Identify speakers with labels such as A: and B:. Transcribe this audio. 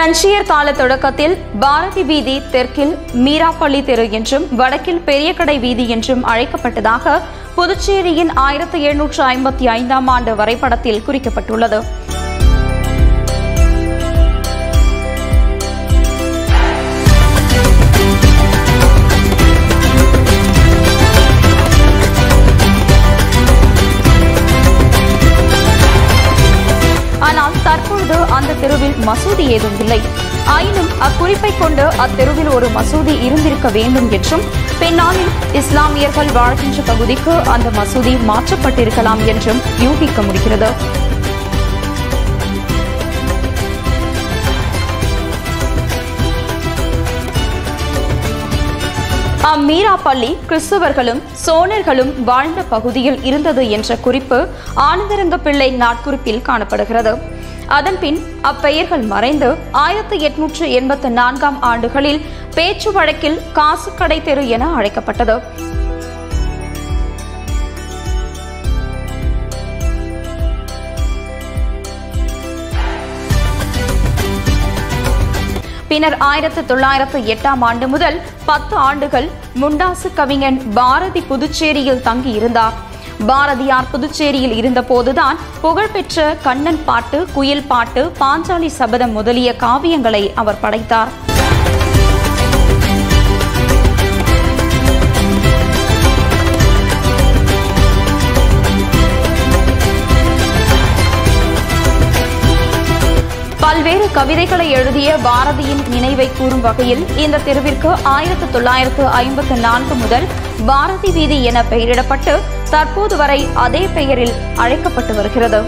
A: பிரெஞ்சியர் கால தொடக்கத்தில் பாரதி வீதி தெற்கில் மீராப்பள்ளி தெரு என்றும் வடக்கில் பெரிய கடை வீதி என்றும் அழைக்கப்பட்டதாக புதுச்சேரியின் ஆயிரத்தி எழுநூற்று ஐம்பத்தி ஐந்தாம் ஆண்டு வரைபடத்தில் குறிக்கப்பட்டுள்ளது. அத்தெருவில் மசூதி ஏதும் இல்லை. ஆயினும் அக்குறிப்பை கொண்டு அத்தெருவில் ஒரு மசூதி இருந்திருக்க வேண்டும் என்றும் பின்னாளில் இஸ்லாமியர்கள் வாழ்கின்ற பகுதிக்கு அந்த மசூதி மாற்றப்பட்டிருக்கலாம் என்றும் யூகிக்க முடிகிறது. அம்மீரா பள்ளி கிறிஸ்துவர்களும் சோழர்களும் வாழ்ந்த பகுதியில் இருந்தது என்ற குறிப்பு ஆனந்தரங்க பிள்ளை நாட்குறிப்பில் காணப்படுகிறது. அதன்பின் அப்பெயர்கள் மறைந்து ஆயிரத்தி எட்நூற்று எண்பத்தி நான்காம் ஆண்டுகளில் பேச்சு வழக்கில் காசு கடை தெரு என அழைக்கப்பட்டது. பின்னர் ஆயிரத்து தொள்ளாயிரத்து எட்டாம் ஆண்டு முதல் பத்து ஆண்டுகள் முண்டாசு கவிஞன் பாரதி புதுச்சேரியில் தங்கியிருந்தார். பாரதியார் புதுச்சேரியில் இருந்தபோதுதான் புகழ்பெற்ற கண்ணன் பாட்டு குயில் பாட்டு பாஞ்சாலி சபதம் முதலிய காவியங்களை அவர் படைத்தார். பல்வேறு கவிதைகளை எழுதிய பாரதியின் நினைவை கூறும் வகையில் இந்த தெருவிற்கு ஆயிரத்து தொள்ளாயிரத்து ஐம்பத்து நான்கு முதல் பாரதி வீதி என பெயரிடப்பட்டு தற்போது வரை அதே பெயரில் அழைக்கப்பட்டு வருகிறது.